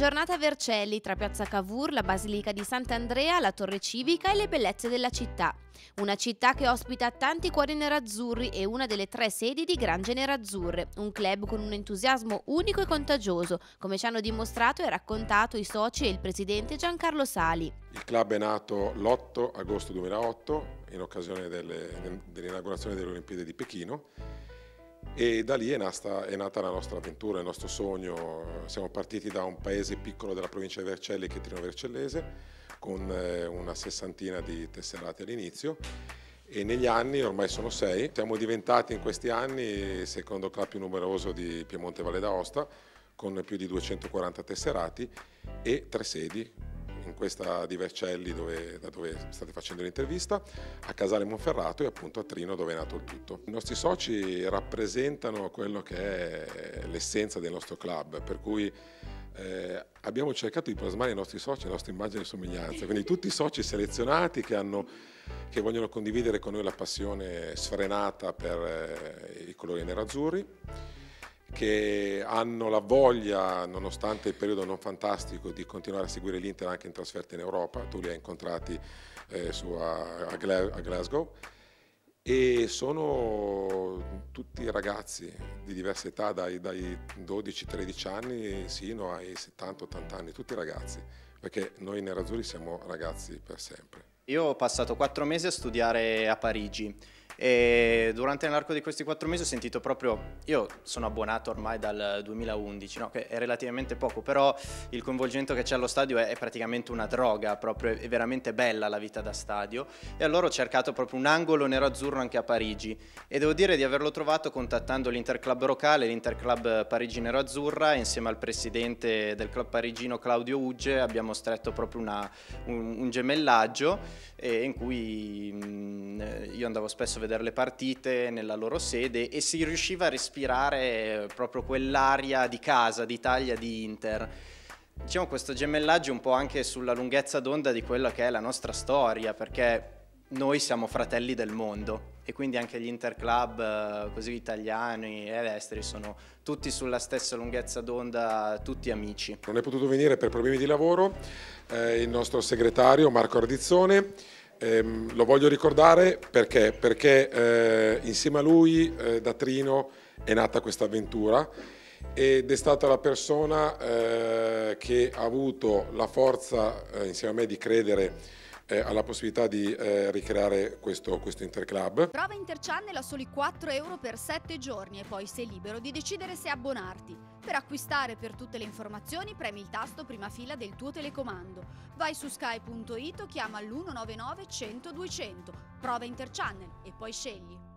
giornata a Vercelli tra Piazza Cavour, la Basilica di Sant'Andrea, la Torre Civica e le bellezze della città. Una città che ospita tanti cuori nerazzurri e una delle tre sedi di Gran Nerazzurre, un club con un entusiasmo unico e contagioso, come ci hanno dimostrato e raccontato i soci e il presidente Giancarlo Sali. Il club è nato l'8 agosto 2008 in occasione dell'inaugurazione delle Olimpiadi di Pechino e da lì è nata, è nata, la nostra avventura, il nostro sogno. Siamo partiti da un paese piccolo della provincia di Vercelli che è Trino Vercellese, con eh, una sessantina di tesserati all'inizio e negli anni, ormai sono sei, siamo diventati in questi anni il secondo club più numeroso di Piemonte Valle d'Aosta, con più di 240 tesserati e tre sedi, in questa di Vercelli dove, da dove state facendo l'intervista, a Casale Monferrato e appunto a Trino dove è nato il tutto. I nostri soci rappresentano quello che è l'essenza del nostro club, per cui eh, abbiamo cercato di plasmare i nostri soci, le nostre immagini e somiglianze, quindi tutti i soci selezionati che, hanno, che vogliono condividere con noi la passione sfrenata per eh, i colori nerazzurri che hanno la voglia, nonostante il periodo non fantastico, di continuare a seguire l'Inter anche in trasferta in Europa. Tu li hai incontrati eh, su, a, a, Glasgow e sono tutti ragazzi di diverse età, dai, dai 12-13 anni sino ai 70-80 anni, tutti ragazzi, perché noi nerazzurri siamo ragazzi per sempre. Io ho passato quattro mesi a studiare a Parigi e durante l'arco di questi quattro mesi ho sentito proprio, io sono abbonato ormai dal 2011, no? che è relativamente poco, però il coinvolgimento che c'è allo stadio è, è, praticamente una droga, proprio è veramente bella la vita da stadio e allora ho cercato proprio un angolo nero-azzurro anche a Parigi e devo dire di averlo trovato contattando l'Interclub locale, l'Interclub Parigi Nero-Azzurra, insieme al presidente del club parigino Claudio Ugge abbiamo stretto proprio una, un, un, gemellaggio eh, in cui mh, mm, io andavo spesso a vedere vedere le partite nella loro sede e si riusciva a respirare proprio quell'aria di casa, d'Italia, di Inter. Diciamo questo gemellaggio un po' anche sulla lunghezza d'onda di quella che è la nostra storia, perché noi siamo fratelli del mondo e quindi anche gli interclub eh, così italiani ed esteri sono tutti sulla stessa lunghezza d'onda, tutti amici. Non è potuto venire per problemi di lavoro eh, il nostro segretario Marco Ardizzone Ehm, lo voglio ricordare perché, perché eh, insieme a lui eh, da Trino è nata questa avventura ed è stata la persona eh, che ha avuto la forza eh, insieme a me di credere eh, alla possibilità di eh, ricreare questo, questo interclub. Prova Interchannel a soli 4 euro per 7 giorni e poi sei libero di decidere se abbonarti. Per acquistare per tutte le informazioni premi il tasto prima fila del tuo telecomando. Vai su sky.it o chiama l'199 100 200. Prova Interchannel e poi scegli.